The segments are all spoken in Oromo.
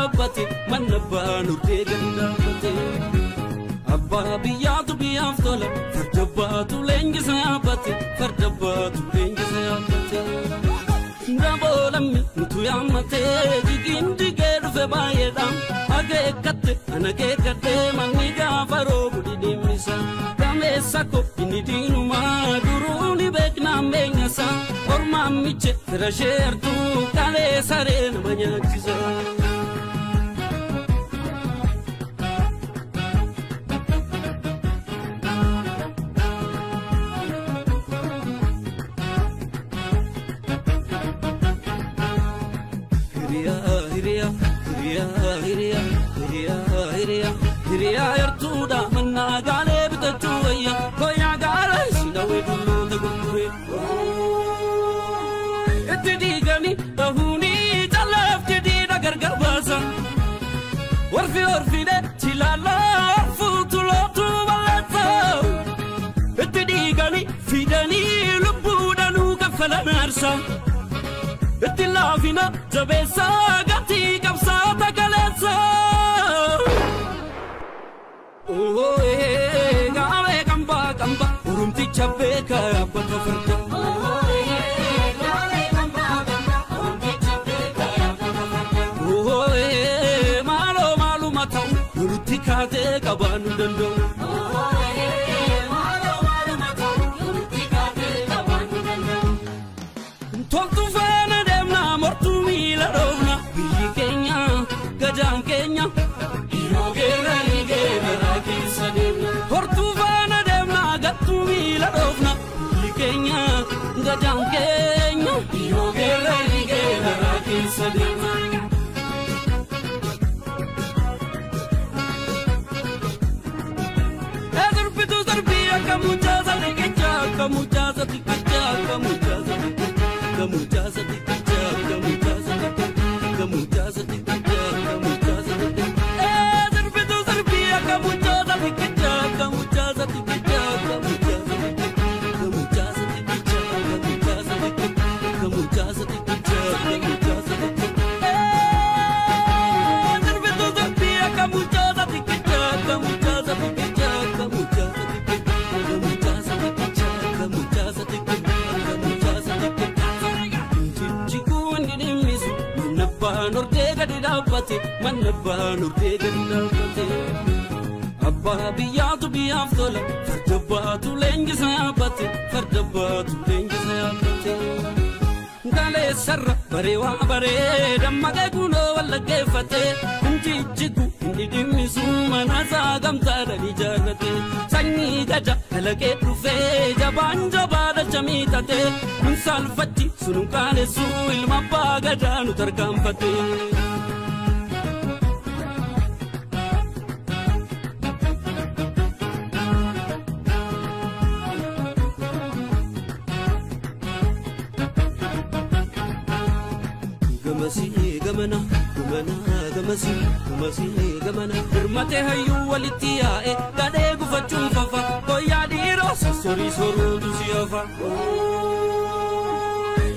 dhaabbate manni abbaa nurtee gadi dhaabbate. Abbaa biyyaatu biyyaaf tola farda baatu leenjisa yaabbate farda baatu leenjisa yaabbate. Ndaboolammi nutu yaammatee jigiin jigee dhufe baay'eedhaan ageekkatte anageekkadhee manni gaafa roobu dhidhimmisa. Gameessa koo inni diinumaa duruu ni beeknaan beenyasaa ormaan miche fira sheertuu kalee saree nama nyaachisa. fi ordine ci la, fottuto tu valenza e ti dicani fidani lo buona nuca fa la narsa e ti lavina già pensa gatti capsata calenza oh eh, eh, eh gave camba camba urumti chabbe ka abba ta walitti kaatee qabaanuu danda'u. Toltu faana deemna mortuu miila dhoofna biyyi keenya gadaan keenya yeroo geerra ni geerra keessa deemna. Hortuu faana deemna gattuu miila dhoofna biyyi keenya gadaan keenya yeroo geerra ni geerra. Dhaabbate manna abbaan ordee gadi dhaabbate. Abbaa biyyaatu biyyaaf tola farda baatu leenjisa yaabbate farda baatu leenjisa yaabbate. Galeessarra baree waa baree dammaqee kunoo wallaggeeffate jijjigu inni dhimmisu mana isaa gamtaadhaan ijaarrate sanyii gaja dalagee dhufee jabaan jabaa dacha miixate kun saalfatti sunun qaanessu ilma abbaa gadaa nu tarkaanfate. Gamasii gamasii eh, gamana hirmatee hayyuu walitti yaa'e eh, gadhee gufachuun fafa koyyaa dhiiroo sossorii soruutu si hafa.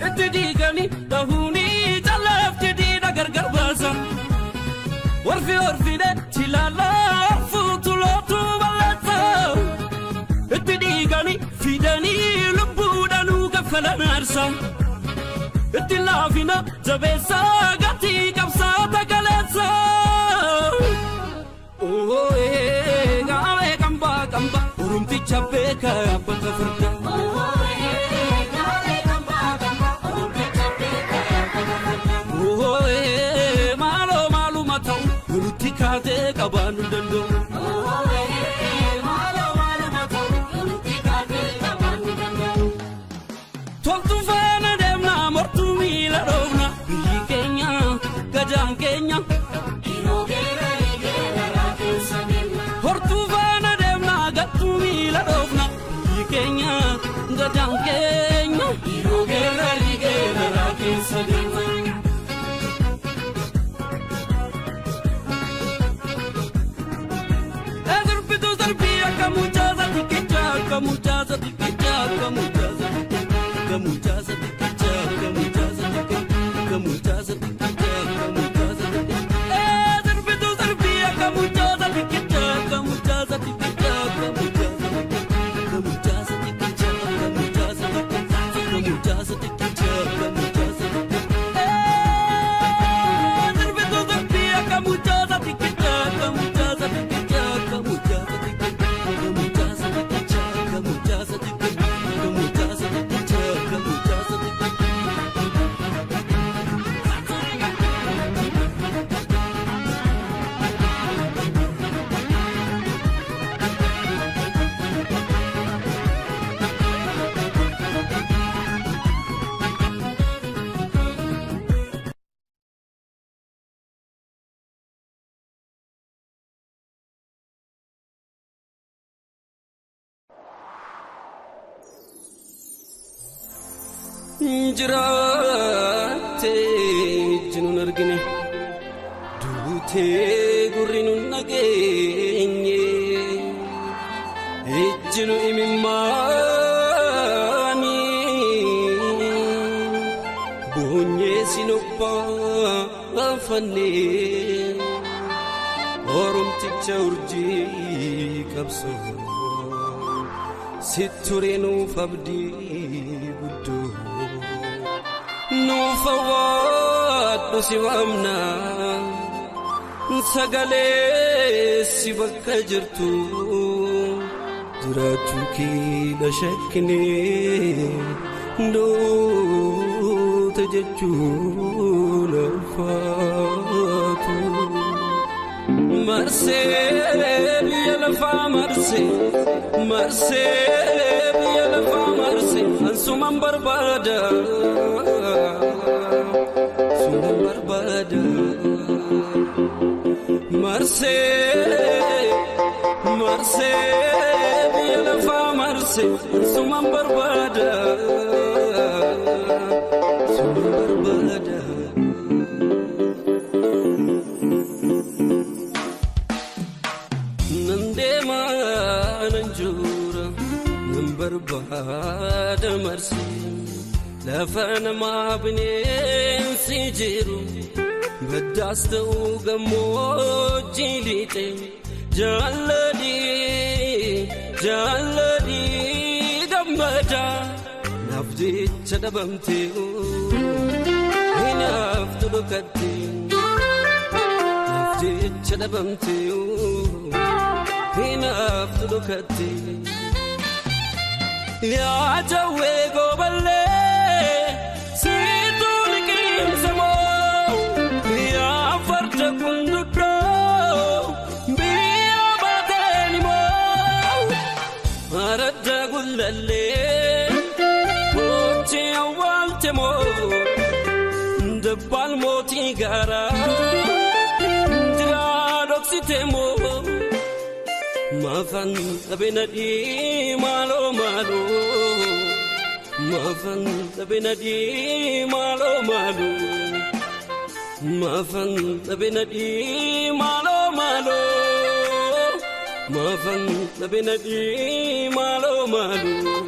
Itti diiganii dhahuunii callafti diina gargar baasa. Warfi warfide tilaalaa fuutu lootu balleessa. Itti diiganii fidanii lubbuudhaanuu kaffalan aarsa. itti laafina jabeessaa gatii Oromticha beekaa abbata firdaa. Jiraattee jinuun argine duutee gurri nun nageenye ejjinu imimmaani boonyee sinobbaafannee oromticha urjii qabsoo sitturee nuuf abdii nuuf awwaadhu si waamna sagalee si bakka jirtu jiraachuu kee shakkinee duuta jechuun alfaatu. Marsee biyya lafaa marsee marsee biyya lafaa marsee ansuman barbaada suman barbaada marsee marsee biyya lafaa marsee ansuman barbaada lafa namaa bineensi jiru baddaas ta'uu gammoojjii lixe jaalladhii jaalladhii gammada naaf jecha dhabamtee hinaaftu dhokattee naaf jecha dhabamtee hinaaftu dhokattee. yaa jawwee gooballee moo. Maafan dhabina dhii maaloo maaloo Maafan dhabina dhii maaloo maaloo Maafan dhabina dhii maaloo maaloo Maafan dhabina dhii maaloo maaloo.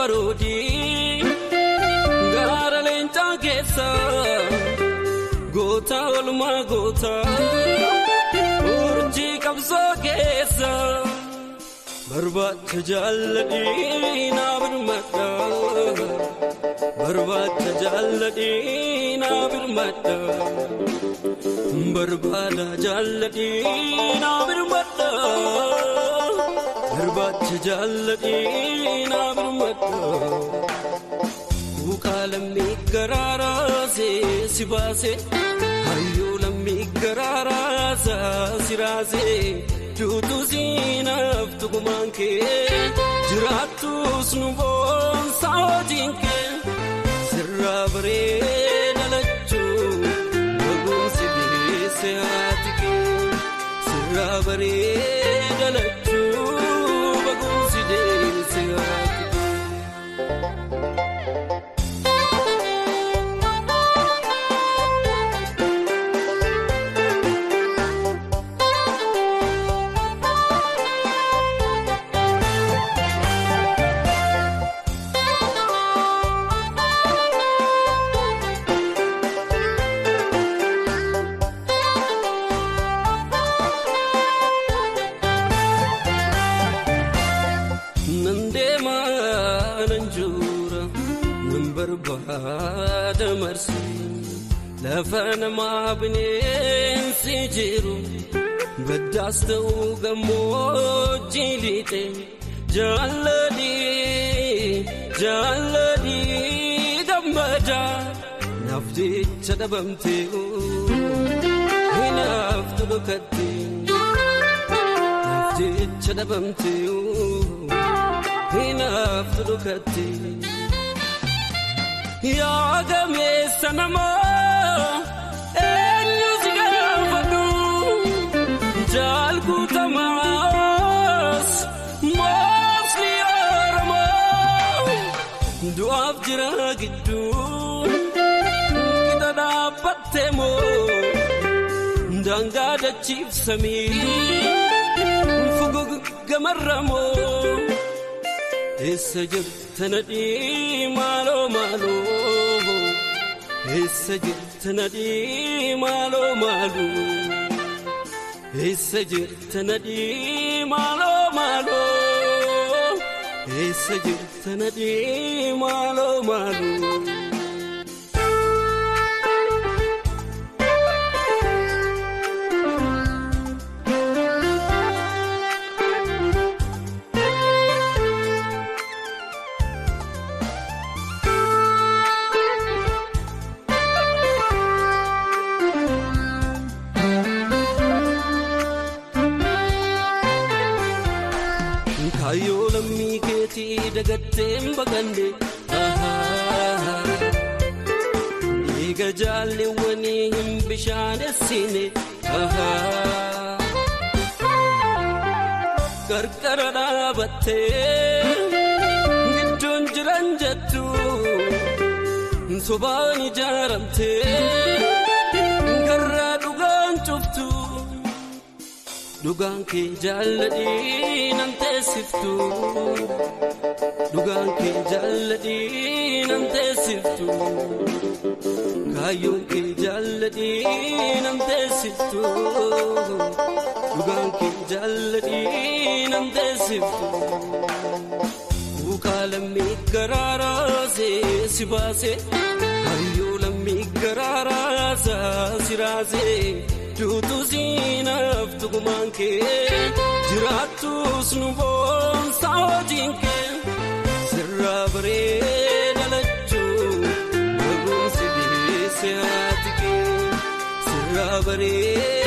Baroodii gaara leencaa keessa goota olmaa goota urjii qabsoo keessa. barbaacha jaalladhii naa birmadha barbaacha jaalladhii naa birmadha barbaada jaalladhii naa birmadha barbaacha jaalladhii naa birmadha kuuqaa lammii garaaraasee si baasee hayyuu lammii garaaraasaa si raasee. Duutuu siinaaf tugumaan kee jiraattus nu boonsaa hojiin kee sirraa bareeda lachuu baguunsi deesse haati kee sirraa bareeda baddaas ta'uu gammoojjii lixe jaalladhii jaalladhii gammada naaf jecha dhabamtee hinaaftu dhokattee jecha dhabamtee hinaaftu dhukatti yaa gameessa namoo daangaa dachiif samii fugug gamarramoo eessa jirta nadhii maaloo maaloo eessa jirta nadhii maaloo maaloo eessa jirta nadhii maaloo maaloo eessa jirta nadhii maaloo maaloo. Baqanne dhiiga jaalleewwanii hin bishaanessine qarqara dhaabattee gidduun jiran jettu sobaan ijaaramtee dhugaan kee jaalladhii nan teessiftu dhugaan kee jaalladhii nan teessiftu kaayyoon kee jaalladhii nan teessiftu dhugaan kee jaalladhii nan teessiftu buukaa lammii garaaraasee si baasee kaayyoo lammii garaaraasaa si raasee. duutu siinaaf tugumaan kee jiraattus nu boonsaa hojiin kee sirraa bareeda lachuu baguunsi deesse haati kee sirraa bareeda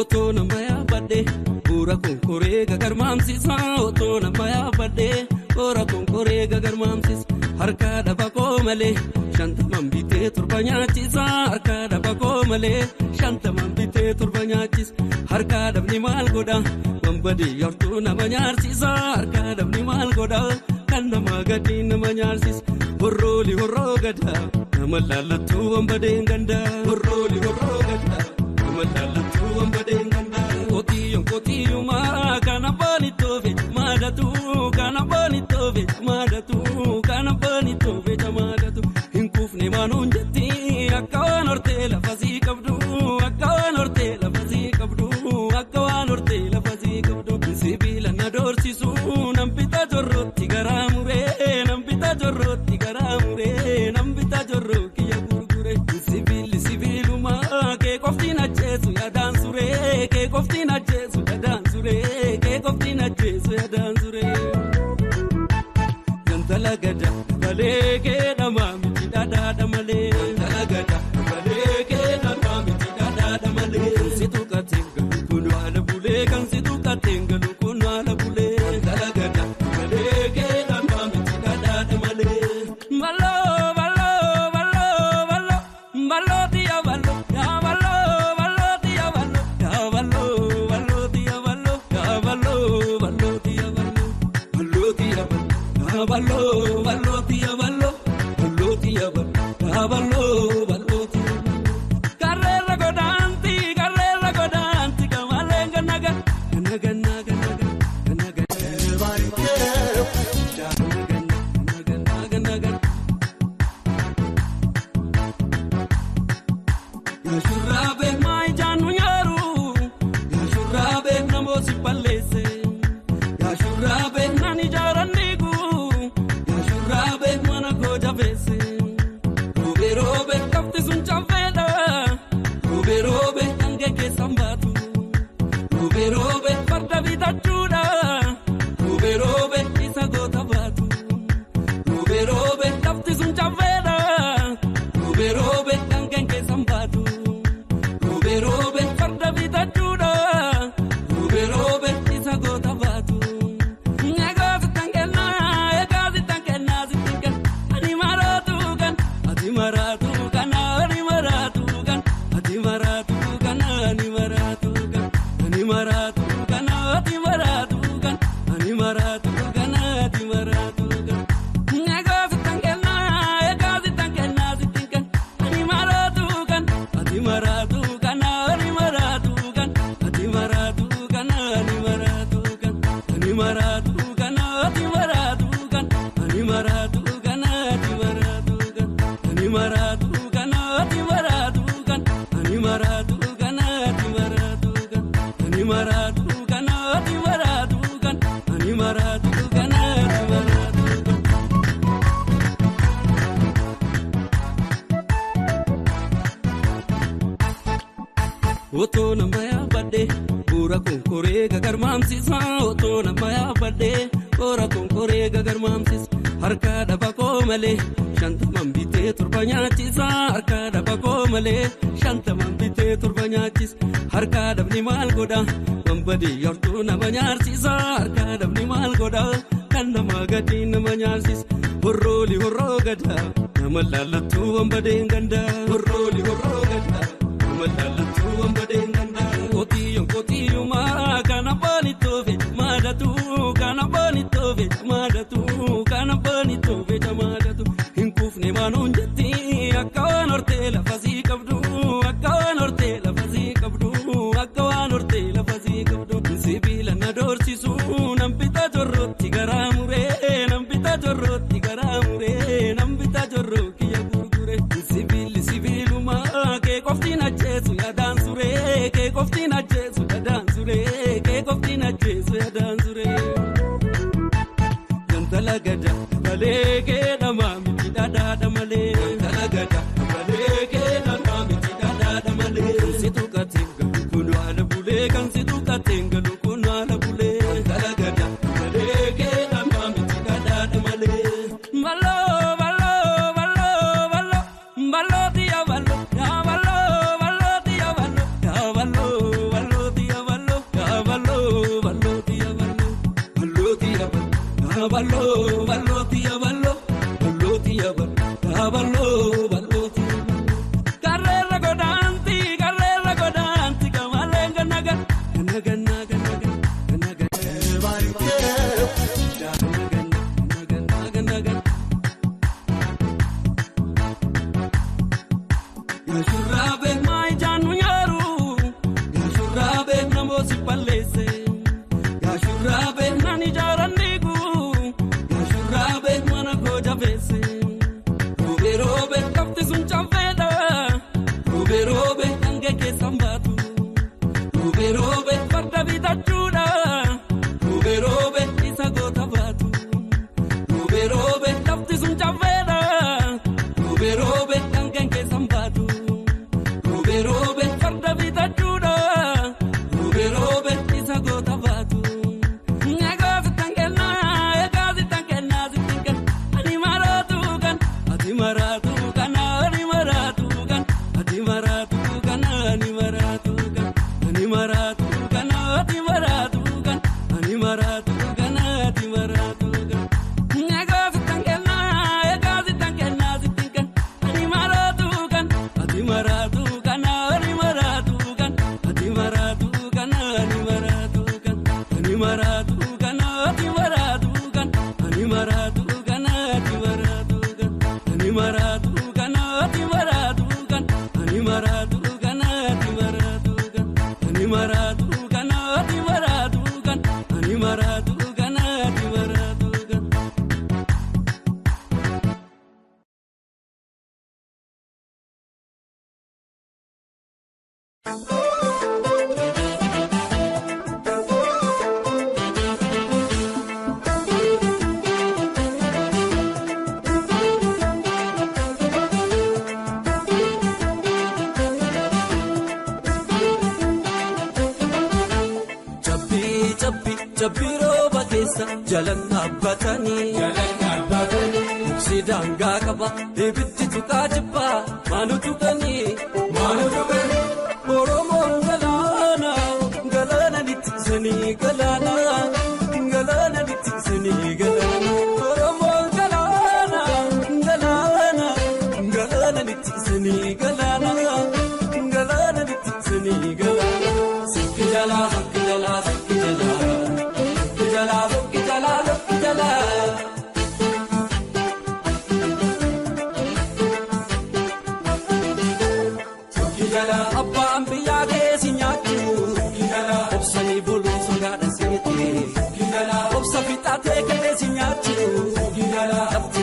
Otoo nama yaabadde bu'uura konkoree gagarmaamsisa. Otoo nama yaabadde bu'uura konkoree gagarmaamsisa. Harka dhaba koo malee shantaman bitee torba nyaachisa. Harka dhaba koo malee shantaman bitee torba nyaachisa. Harka dhabni maal godha wambadii yartuu nama nyaarsisa. Harka dhabni maal godha kan nama gadii nama nyaarsisa. Horrooli horroo gada nama laallattuu wambadeen ganda. Horrooli horroo gada. Malaalatu wambadeen ganda. Kotiyyoo kotiyyumaa kana baani toofe maadatu kana baani toofe maadatu kana baani toofe jamaadatu. Hin kuufne maanuun jetti akka waan hortee lafa sii qabdu qoftiin ajjeesu yaadaan suree kee qoftiin ajjeesu yaadaan nama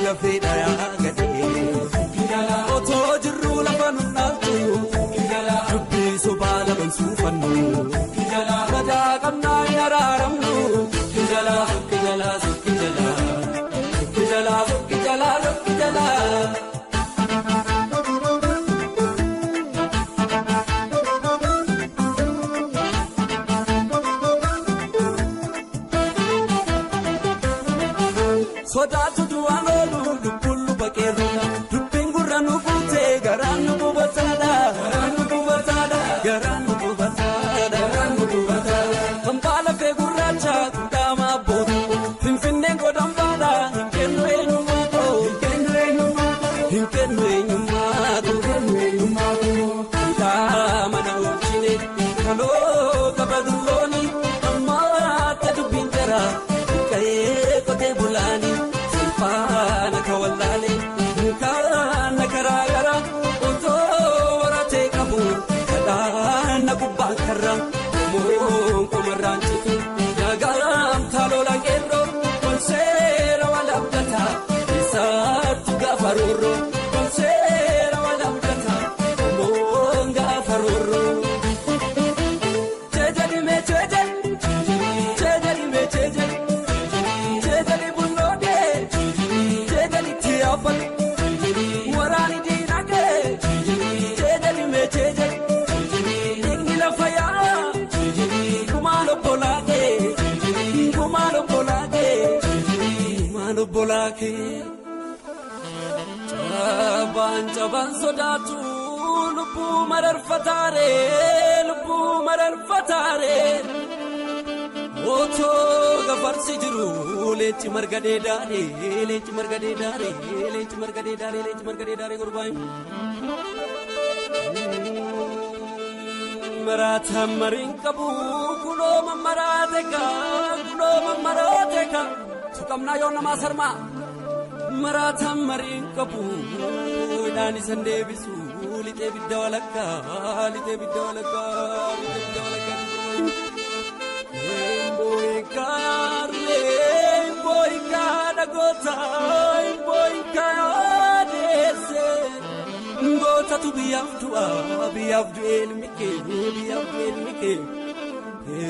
lafee dhayaa. sodaatu lubbuu mararfataaree lubbuu mararfataaree otoo gafarsi jiru leenci margadee daaree leenci margadee daaree leenci margadee daaree leenci margadee daaree gurbaan maraata mariin qabu kunoo mammaraate kaa kunoo mammaraate kaa tuqamnaa yoo namaa sarmaa maraata mariin qabu. Midhaan isan deebisu lixee bidda walakkaa lixee bidda walakkaa lixee bidda walakkaa. Mboyika ree mboyika dhagoota mboyika deesse ngootatu biyyaaf du'a biyyaaf du'e ilmi kee biyyaaf du'e ilmi kee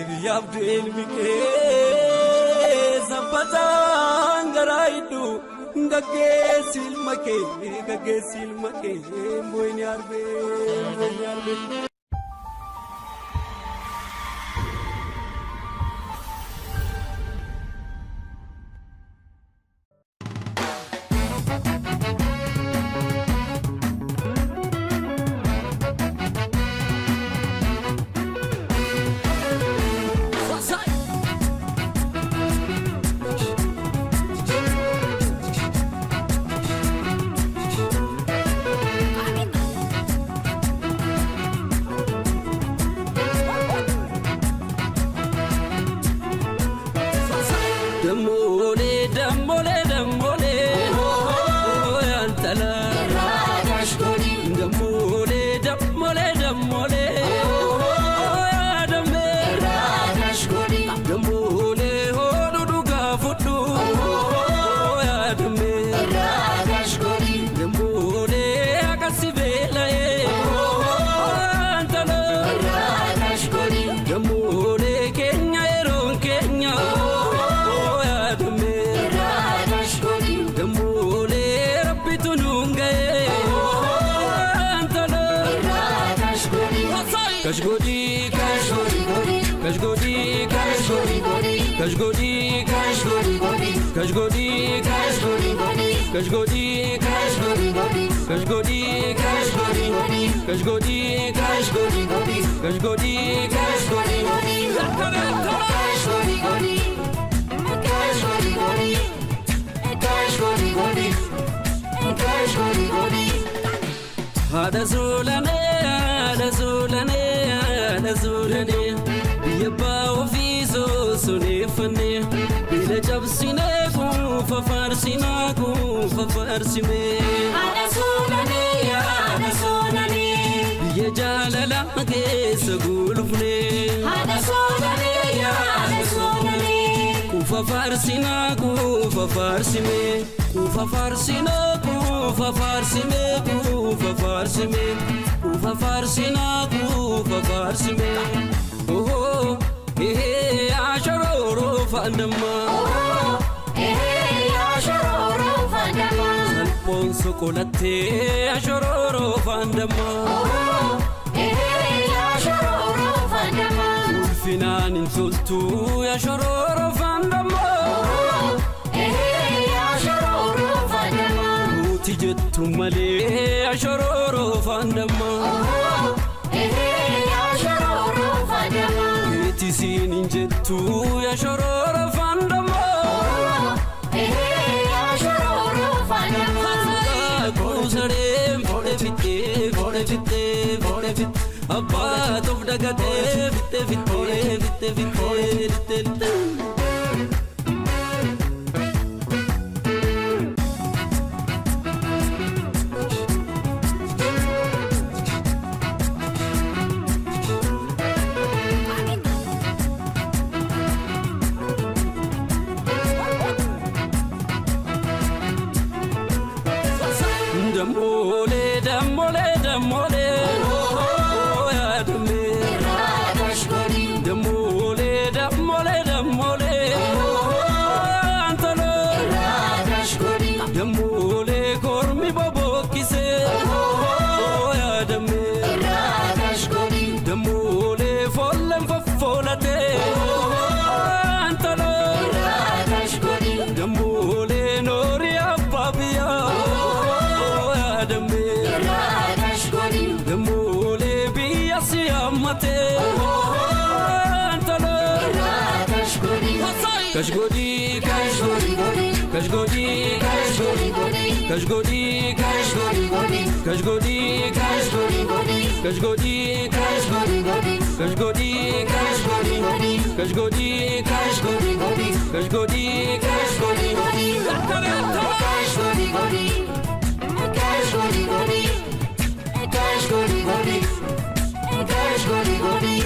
biyyaaf du'e ilmi kee sabbataan garaa iddoo. nga geesil ma kee nga geesil ma kee mboy ñaar bee mboy ñaar bee. suqunattee ashororoo faandamaa. ashororoo faandamaa. Ulfinaan hin toltuu ashororoo faandamaa. ashororoo faandamaa. Nuti jettu malee ashororoo faandamaa. ashororoo faandamaa. Eettisiin hin jettu ashororoo. Abba, dovda gade, vite, vite, vite, vite, vite, vite, vite, vite. Kažgodí, kažgodí, godí, kažgodí, kažgodí, godí, kažgodí, kažgodí, godí, kažgodí, kažgodí, godí, kažgodí, godí, kažgodí, godí, kažgodí, godí, kažgodí, godí.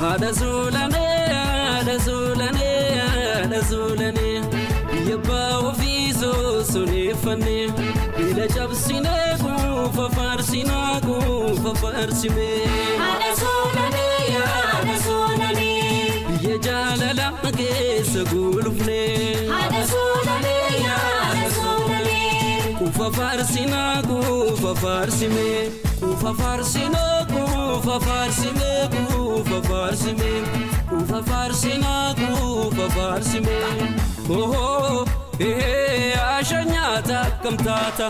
Hada zulane, hada zulane, hada zulane. Abbaa ofii soosoneeffannee beela cabsinee kuufa faarsinaa kuufa faarsimee biyya jaalala keessa gulufnee kuufa faarsinaa kuufa faarsimee kuufa faarsinaa kuufa faarsimee kuufa faarsimee kuufa faarsinaa kuufa faarsimee اوه إيه عشان كم تاتا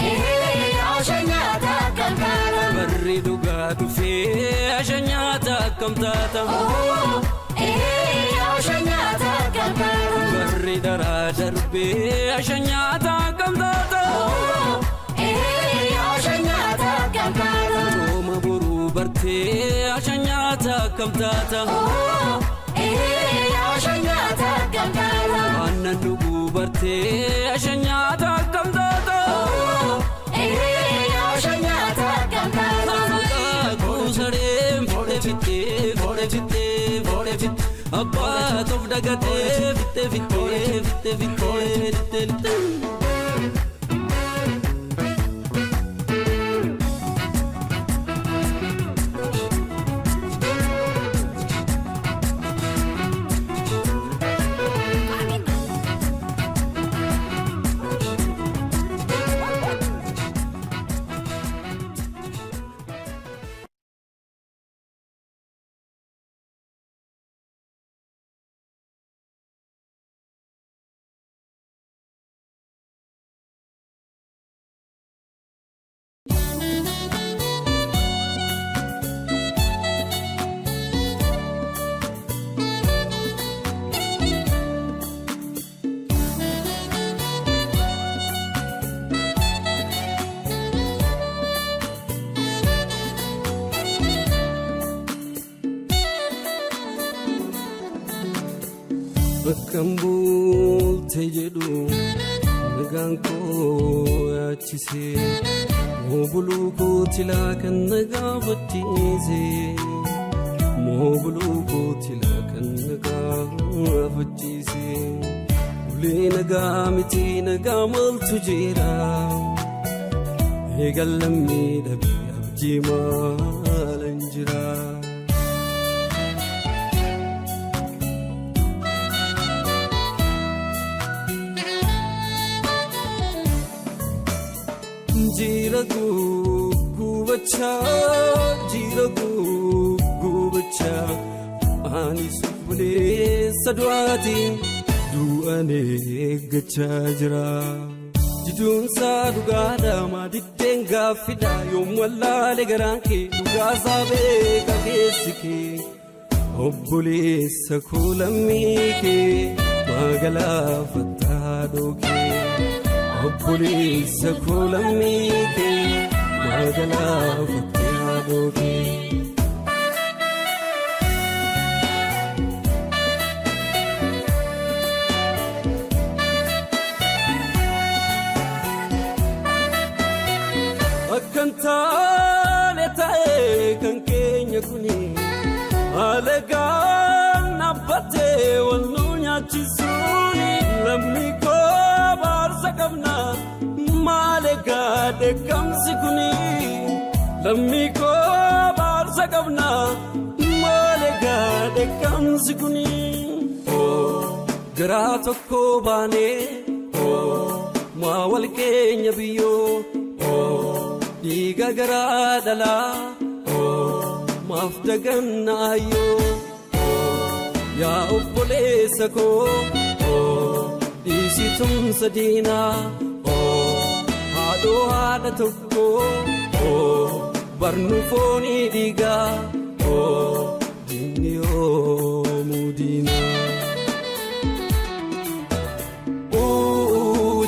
إيه عشان كم تاتا بري دوغاتو في عشان كم تاتا اوه إيه عشان كم تاتا بري درا دربي عشان كم تاتا اوه إيه عشان كم تاتا روما برو برتي عشان كم تاتا اوه Waan nan dhuguu bartee asha nyaata akkam oh, taata. Eh, eh, asha nyaata akkam taata. Akkuma saree foole fittee foole fittee foole fittee. Abbaa toof dagatee fittee fittee fittee fittee fittee. Bakkan buulte jedhu nagaan koo yaachise moo buluu kootilaa kan nagaa fachiise moo buluu kootilaa kan nagaa fachiise ulee nagaa miti nagaa maaltu jira eegan lammii dhabee abjii maalan jira. Jira guggubachaa jira guggubachaa ani sufulee saduwaatiin du'an eeggachaa jira. Jiduunsaa dhugaadhaa maadiddeen gaaffidha yoom wallaale garaan kee dhugaasaa beeka keessi kee obboleessa koo lammii kee magalaafattaa dhookee. Obboleessa koo lammii kee magalaafattee haadhookee. Akkan taane ta'ee kan keenya kuni haala gaannabbatee wal nu baarsa qabna maale gaadhe kamsi kuni lammii koo baarsa qabna maale gaadhe kamsi kuni. Garaa tokko baanee maa wal keenya biyyoo dhiiga garaa dhalaa maaf dagannaayyoo yaa obboleessa koo. dhiisitumsa diinaa haadhoo haadha tokko barnu foonii dhiigaa diinni yoomuu diinaa.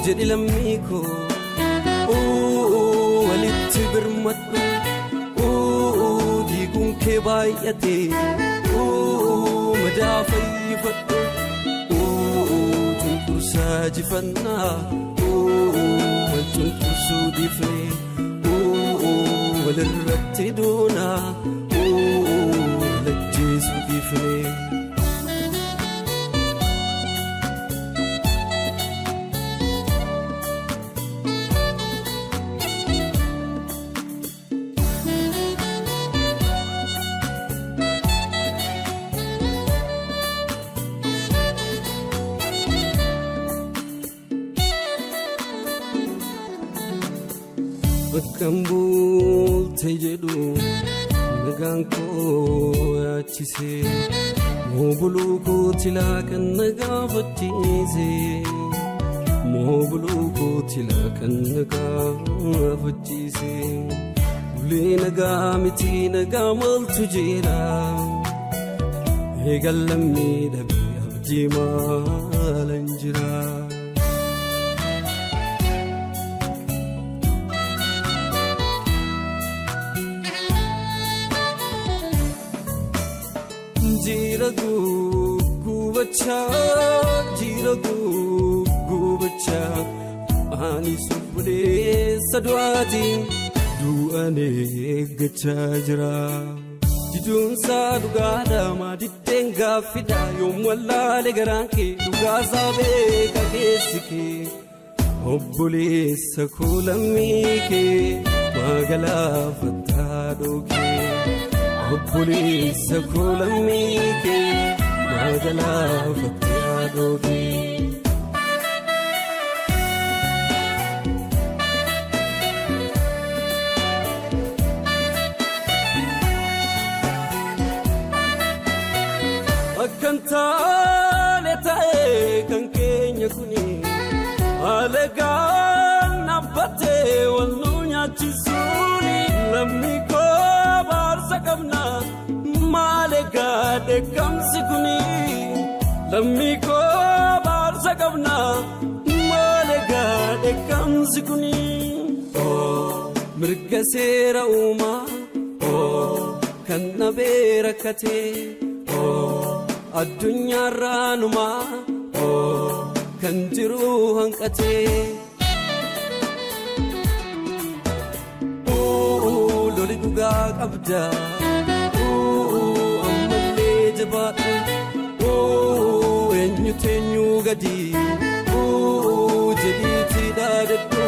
jedhi lammii koo walitti birmadhu dhiiguun kee baay'ate madaa fayyifadhu. saajifannaa wal cunqursuu dhiifne walirratti doonaa walajjeesuu dhiifne. Bakkan buulte jedhu nagaan koo yaachise moo buluu kootilaa kan nagaa fachiise moo buluu kootilaa kan nagaa fachiise ulee nagaa miti nagaa maaltu jira eegan lammii dhabee abjii maalan jira. Jira guggubachaa jira guggubachaa ani sufulee saduwaatiin du'an eeggachaa jira. Jiduunsaa dhugaadhaa maadiddeen gaaffidha yoom wallaale garaan kee dhugaasaa beeka keessi kee obboleessa koo lammii kee magalaafattaa dhookee. Obboleessa koo lammii kee magalaafattee haadhookee. Akkan taane ta'ee kan keenya kuni haala gaannabbatee kamsi kuni lammii koo baarsa qabna maale gaadhe kamsi kuni. Mirga seera uumaa kan nabee rakkatee addunyaarraa numaa. kan jiru hanqatee. loli dhugaa qabda ammallee jabaadha eenyu teenyuu gadi. Jedhiitii dhaadadhu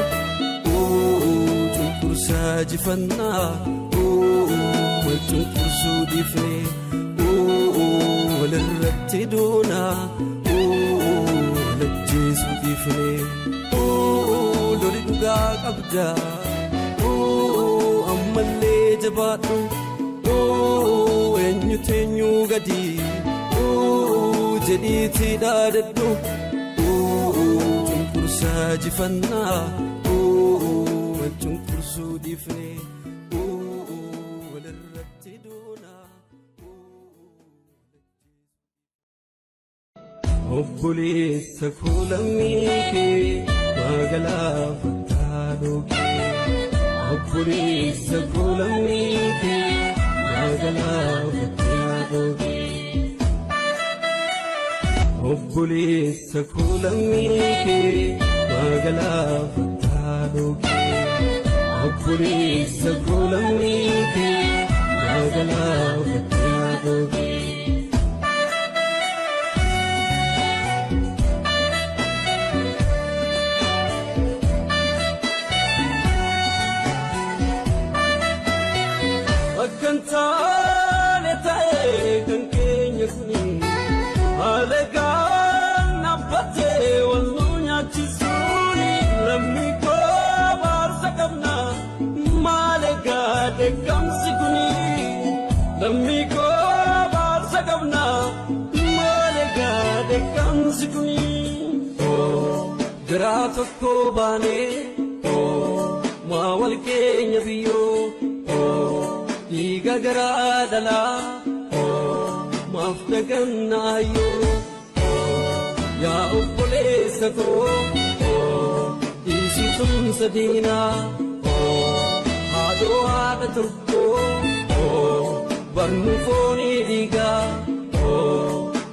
cunqursaa jifannaa wal cunqursuu dhiifnee walirratti doonaa walajjeesuu dhiifnee loli dhugaa qabda. ammallee jabaadhu eenyu teenyuu gadi jedhiitii dhaadadhu cunqursaa jifannaa wal cunqursuu doonaa. Obboleessa koolamii kee magaalaa fattaaloo kee. obboleessa magaalaa fattaaloo kee. Obboleessa magaalaa fattaaloo kee. Obboleessa koolamii kee magaalaa fattaaloo kee. Akkan taane ta'ee kan keenya kuni haala gaannabbatee wal nu nyaachisuuni lammii koo baarsa qabna maal egaa dheekkamsi kuni lammii koo baarsa qabna maal egaa dheekkamsi kuni. Garaa tokko baanee maa wal keenya biyyoo. Dhiiga garaa dhalaa maaf dhagannaayyoo yaa obboleessa koo dhiisii tumsa diinaa haadhoo haadha tokkoo barnu foonii dhiigaa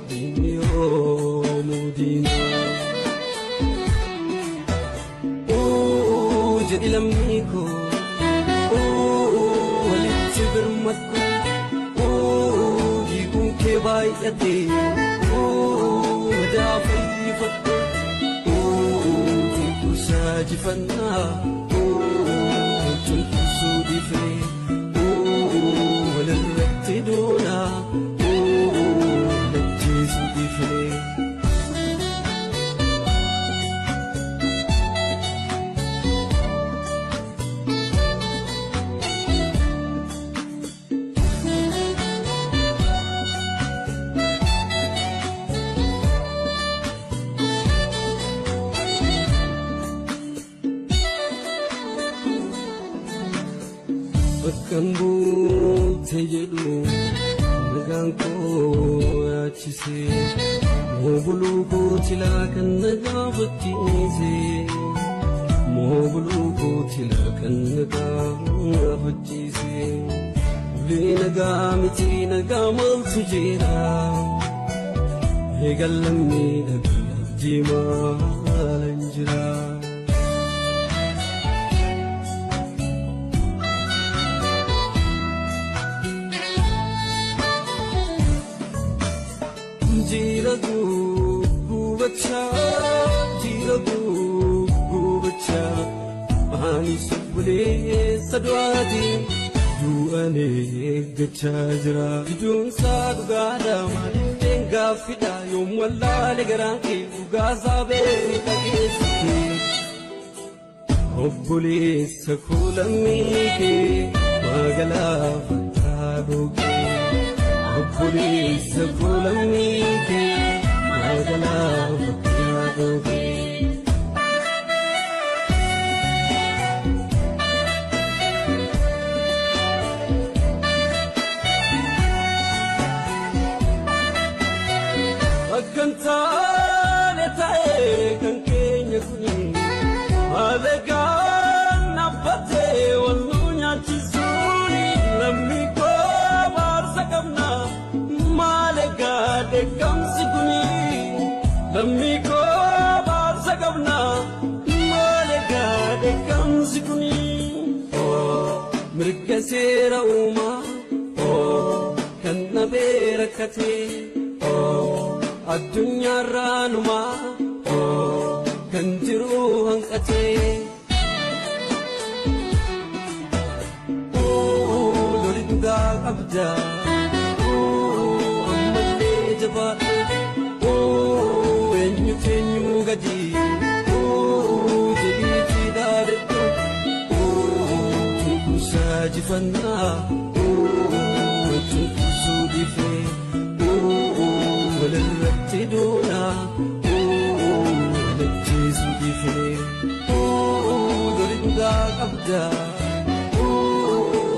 diinni yoomuu diinaa. jedhi lammii kee baay'ate madaa fayyifadhu cunqursaa jedhu nagaan koo yaachise moo buluu kootilaa kan nagaa fakkiise moo buluu kootilaa kan nagaa fakkiise ulee nagaa miti nagaa maaltu jeera eegan lammii dhabii abdii maalan jiraa. Eeggachaa jira ijoon isaa dhugaadha maaliin gaaffidha yoom wallaale garaan kee dhugaasaa beekni dhageessite obboleessa koo lammii kee magaalaa fattaaloo kee obboleessa koo lammii kee magaalaa fattaaloo kee. Akkan seera uumaa kan dhabee rakkatee addunyaarraa numaa kan jiru hanqatee. loli dhugaa qabda ammallee jabaadha eenyu gadi tunkusaa jifannaa tunkusuu dhifee walirratti duudha walajjeesuu dhifee loli dhugaa qabda.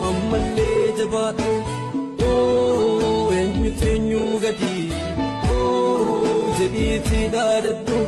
ammallee jabaadhu eenyu gadi jedhiifi dhaadadhu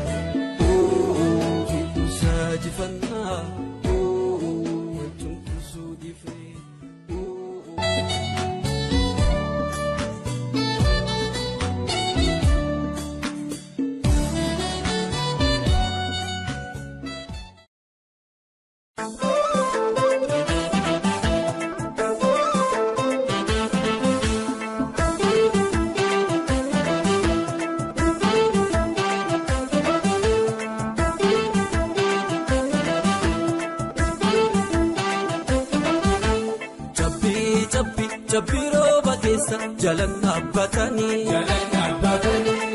cabbii rooba keessa jalan dhaabbatanii.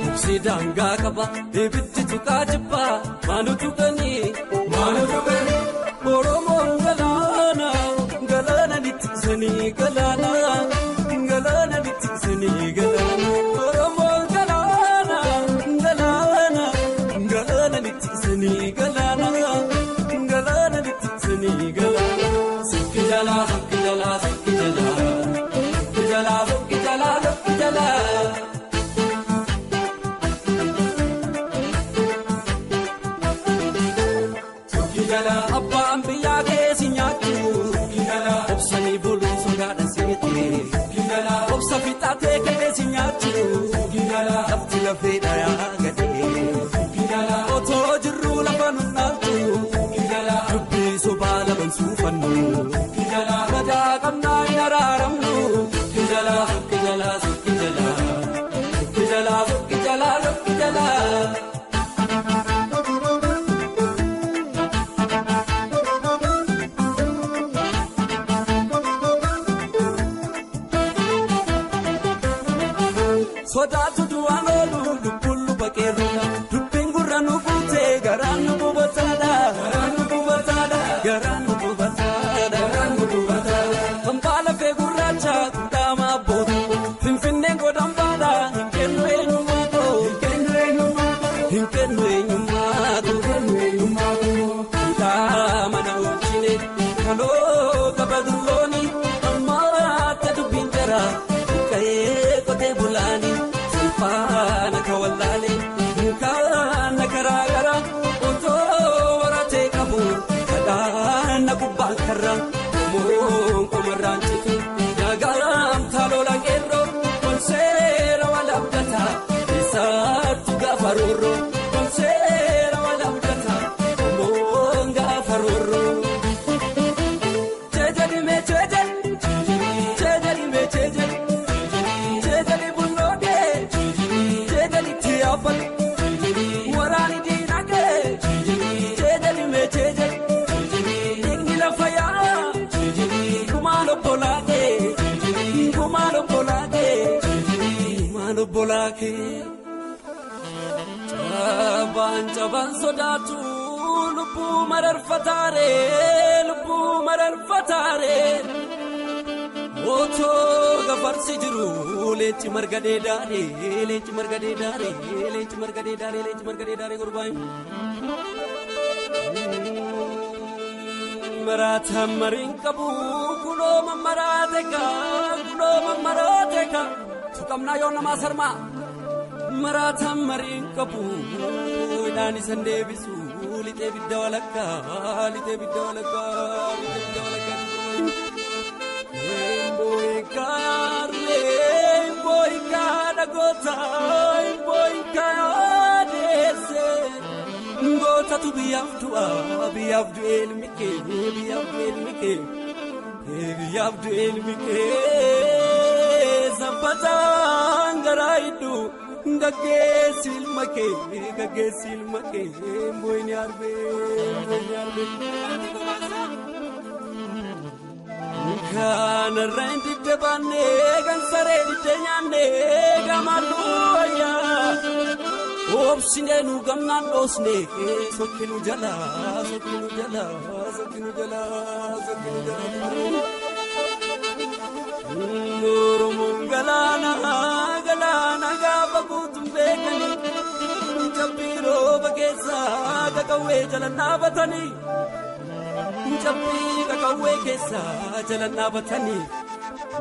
Muksi daangaa qaba ibiddi tuqaa jibbaa maanu tuqanii. Cabaan cabaan sodaatu lubbuu mararfataare lubbuu mararfataare otoo gafarsi jiru leenci marga dheedaare leenci marga dheedaare leenci marga dheedaare leenci marga dheedaare gurbaan. Maraata mariin qabu kunoo mammaraate kaa kunoo mammaraate kaa tuqamnaa yoo namaa sarmaa. maraataan mariin qabu hidhaan isaan deebisu lixee bidda walakkaa lixee bidda walakkaa lixee bidda walakkaa. Mboika arlee mboika dhagoota mboika adeesse ngootatu biyyaaf du'aa biyyaaf du'ee ilmi kee biyyaaf du'ee ilmi kee biyyaaf du'ee ilmi kee zappataan garaa hedduu. gaggeessi ilma kee gaggeessi ilma kee mooyini arbee mooyini arbee. Kanarraa hin didde baannee kan saree didde nyaannee gamaluu wayyaa. Oomishni nu gamnaan dhoosne sokkinu jala sokkinu jala sokkinu jala sokkinu jala. Oromoon galaana galaana. keessa qaqawwee jalaan dhaabatanii cabbii qaqawwee keessa jalaan dhaabatanii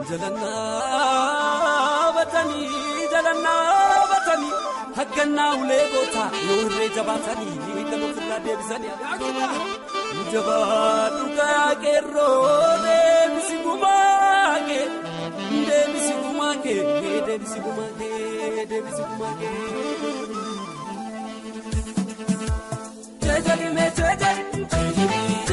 jalaan dhaabatanii jalaan dhaabatanii haggannaa ulee goota yoo irree jabaatanii nama ofirraa deebisanii jabaatu kaaqeerroo deebisi gumaage deebisi gumaage deebisi gumaage deebisi gumaage. treasure, me treasure.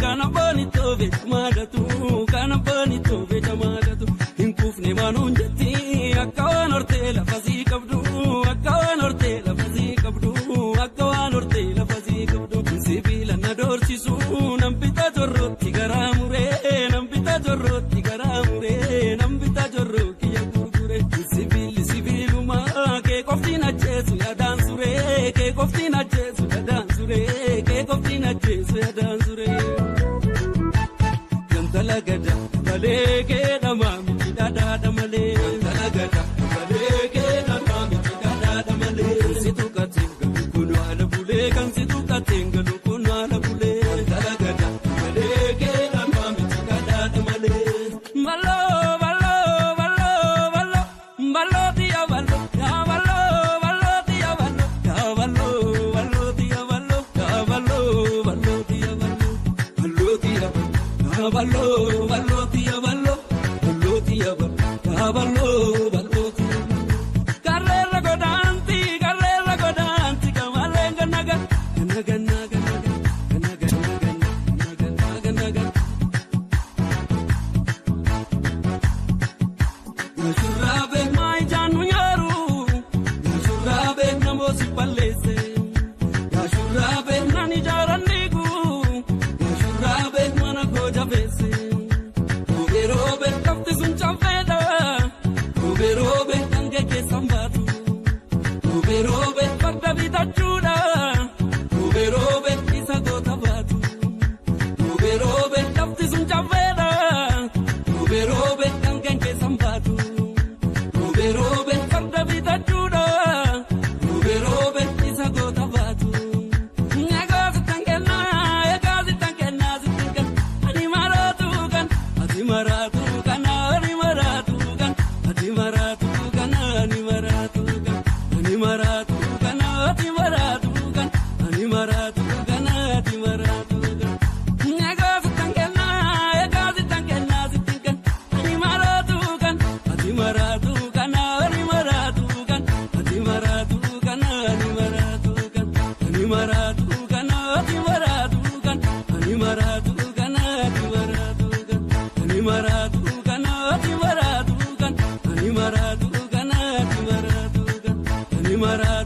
kana booni toobe maadatu. مرأة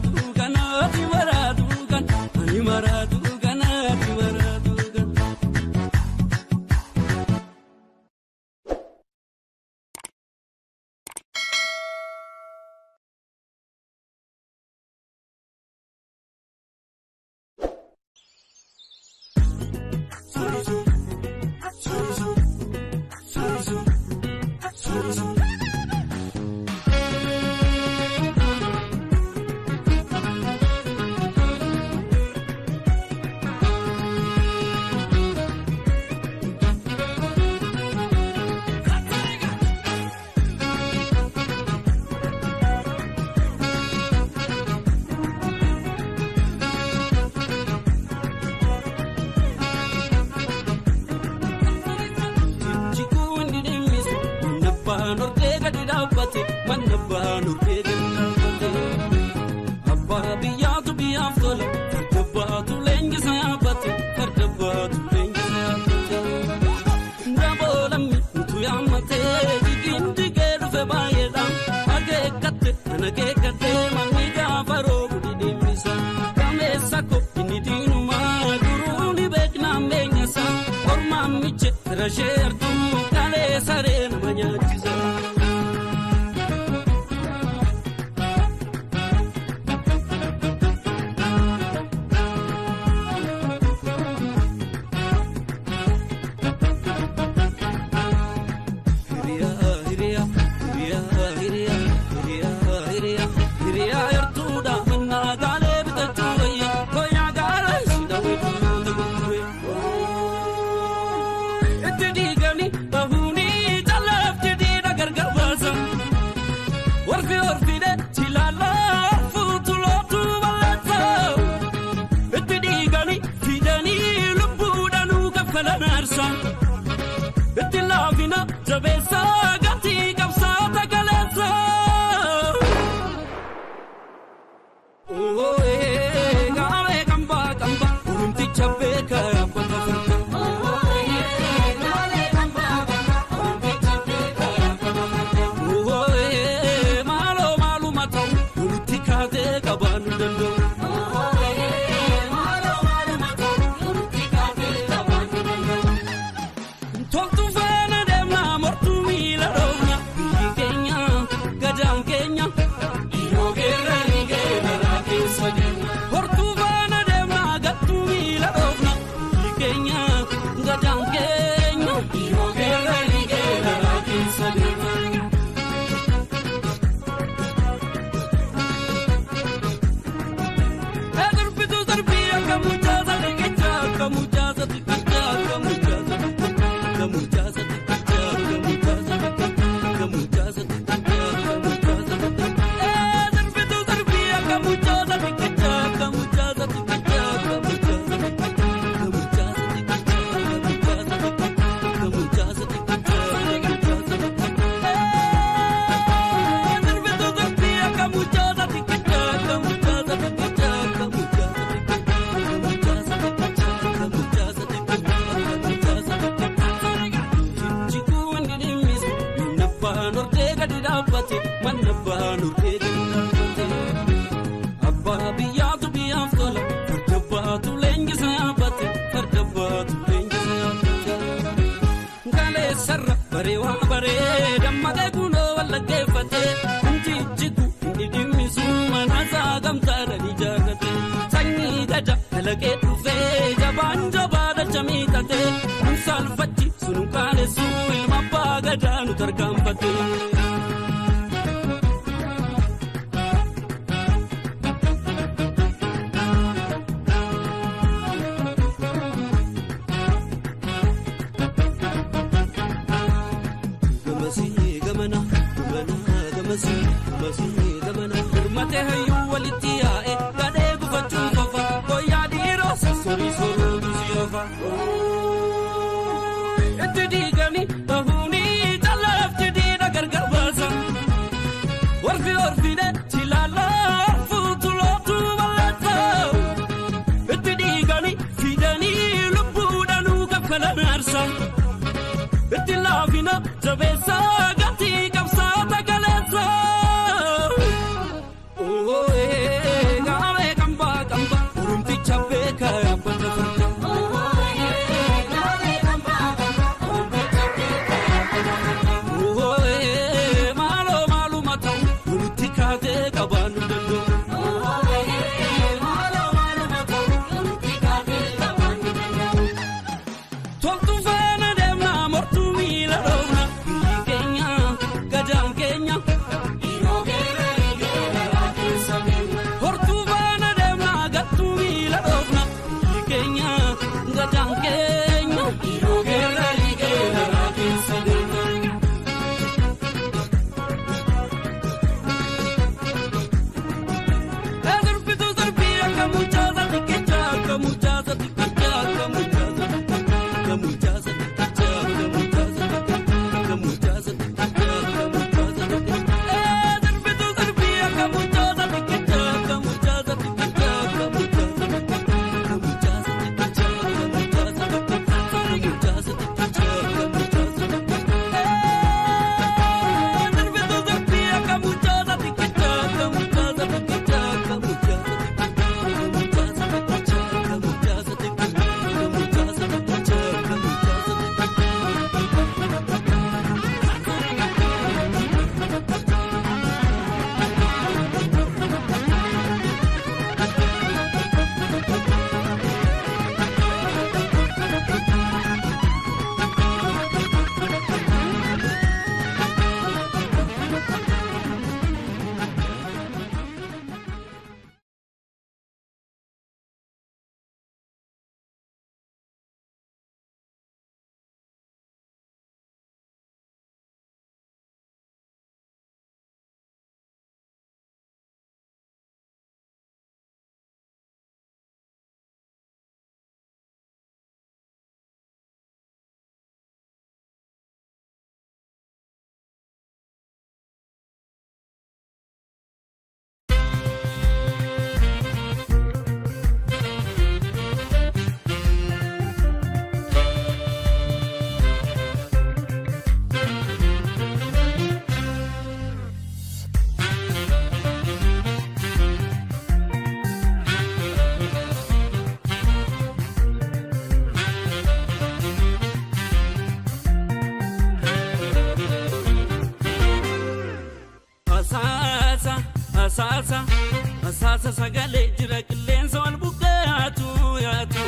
sagalee jira qilleensa wal buqqeatu yaatu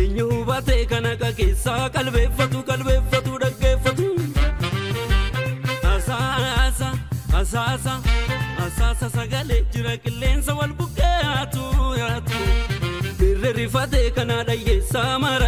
eenyu hubatee kan akka keessaa qalbeeffatu qalbeeffatu dhaggeeffatu asaasa asaasa asaasa sagalee jira qilleensa wal buqqeatu yaatu birri rifatee kana dhayyeessaa mararfatu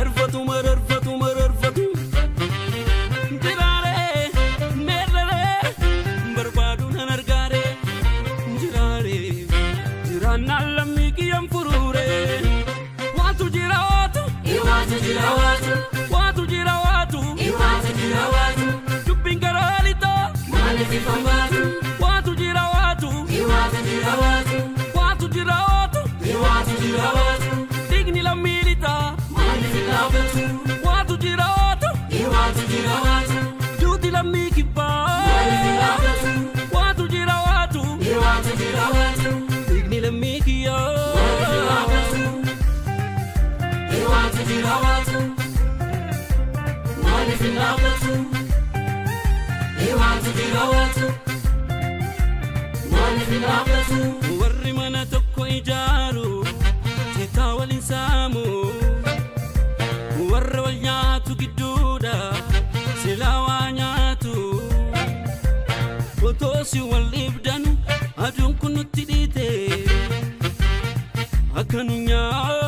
love the truth He wants to be over to One if you love the truth Warri mana tokko ijaaru Teetaa waliin saamu. Warra wal nyaatu gidduudha Silaa waa nyaatu. Otoo si wal ibdan Aduun kun nutti dhiite Akka nu nyaatu.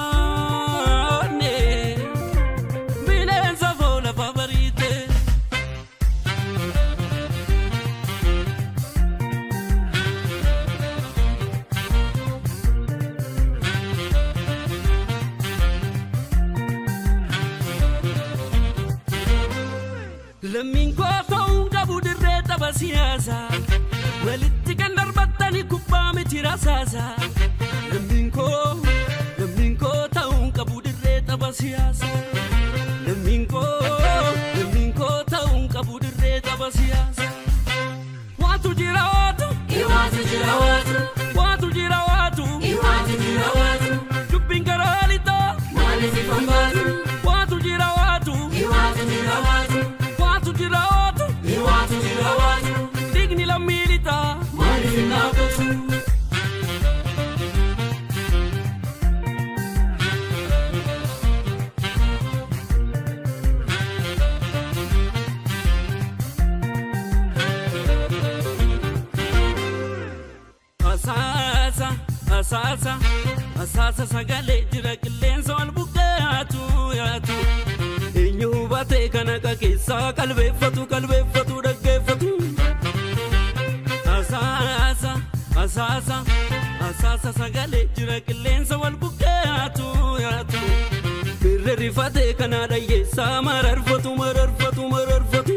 Asaasa asaasa asaasa sagalee jira qilleensa wal buqqeatu yaatu eenyu hubatee kan akka keessaa qalbeeffatu qalbeeffatu dhaggeeffatu asaasa asaasa asaasa sagalee jira qilleensa wal buqqeatu yaatu birri rifatee kana dhayyeessaa mararfatu mararfatu mararfatu.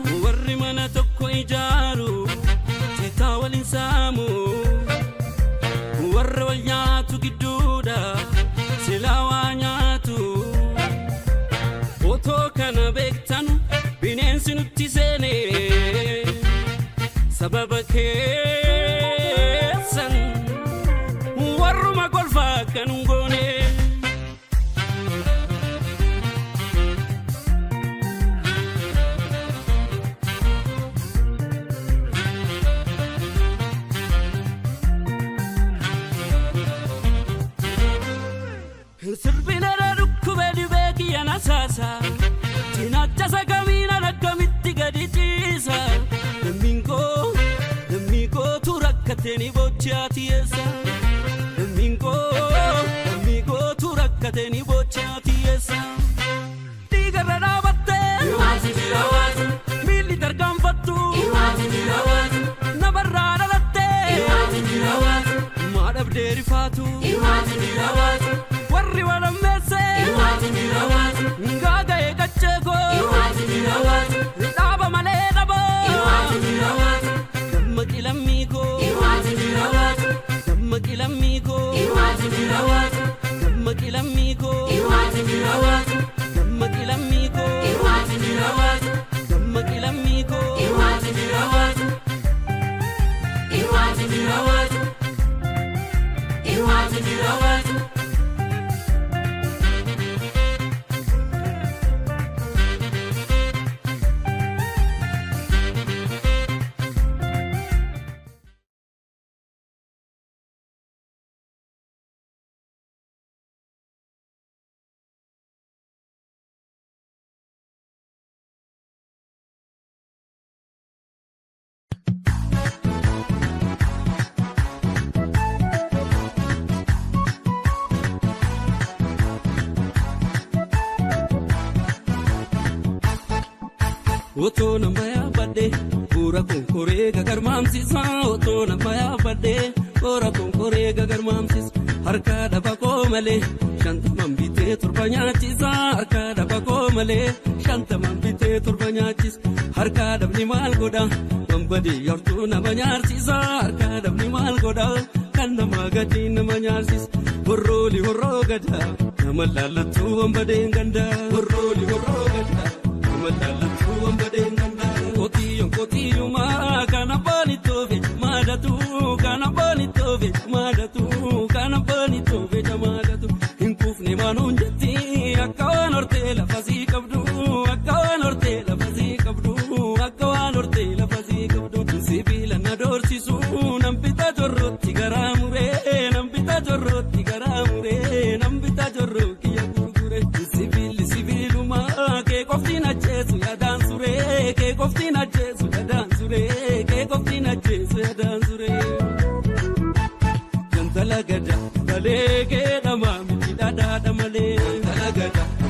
otoo nama yaabadhe bu'uura konkoree gagarmaamsisa otoo nama yaabadhe bu'uura konkoree gagarmaamsisa harka dhaba koo malee shantaman bitee torba nyaachisa harka dhaba koo malee shantaman bitee torba nyaachisa harka dhabni maal godha bambadee yartuu nama nyaarsiisa harka dhabni maal godha kan nama gadi nama nyaarsiisa warrooli warroo gadaa nama laallattuu bambadeen gandaa warrooli warroo gadaa. Kootiyyoon kootiyyo maa kana baani toobe maadatu kana baani toobe maadatu kana baani toobe maadatu hin kuufne maanuun jetti akka waan hortee lafa sii qabdu akka waan hortee lafa sii qabdu akka waan hortee lafa sii qabdu sibiila na doorsisu nan bitaa jorrootti garaa muree nan bitaa jorrootti. malee keedha maamilii dhadhaadha malee.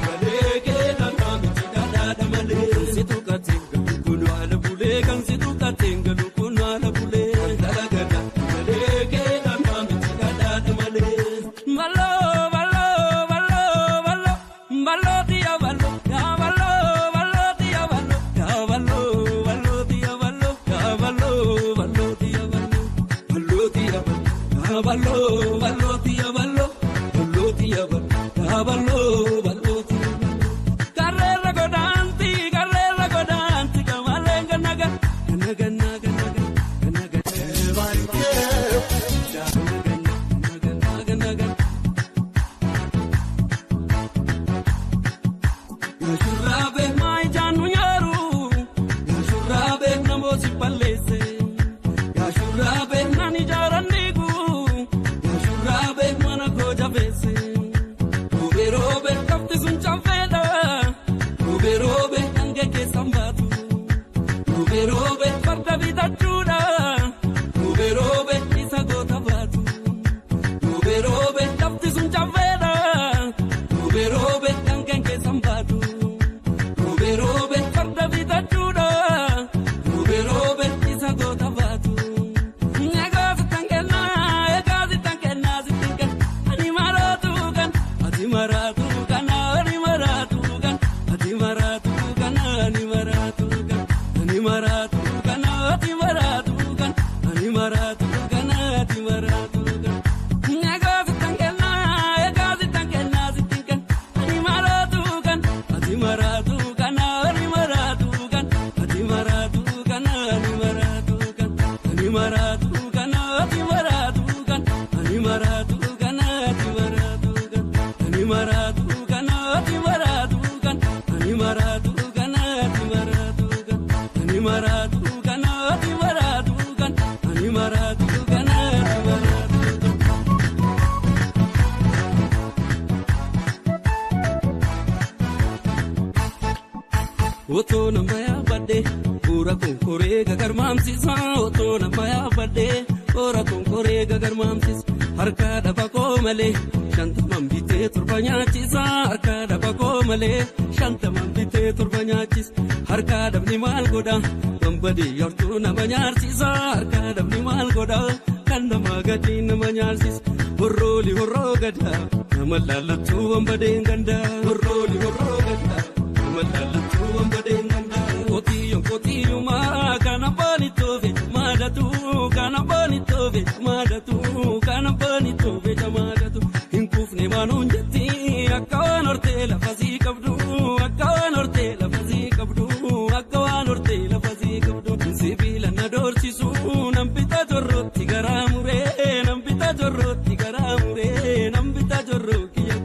bitaa jorrootti karaa muree nam bitaa jorroo kiyya